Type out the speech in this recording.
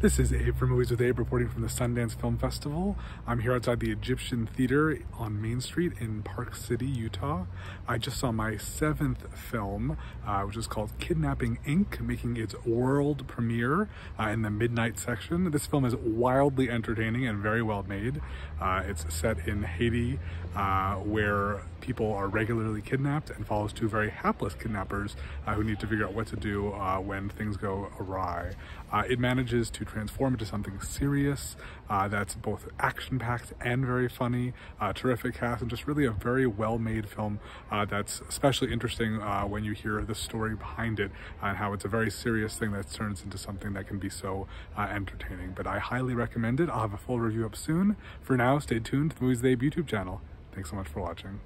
This is Abe from Movies with Abe reporting from the Sundance Film Festival. I'm here outside the Egyptian Theater on Main Street in Park City, Utah. I just saw my seventh film, uh, which is called Kidnapping Inc., making its world premiere uh, in the midnight section. This film is wildly entertaining and very well made. Uh, it's set in Haiti, uh, where people are regularly kidnapped and follows two very hapless kidnappers uh, who need to figure out what to do uh, when things go awry. it manages to transform into something serious uh, that's both action-packed and very funny, uh, terrific cast, and just really a very well-made film uh, that's especially interesting uh, when you hear the story behind it and how it's a very serious thing that turns into something that can be so uh, entertaining. But I highly recommend it. I'll have a full review up soon. For now, stay tuned to the Movies YouTube channel. Thanks so much for watching.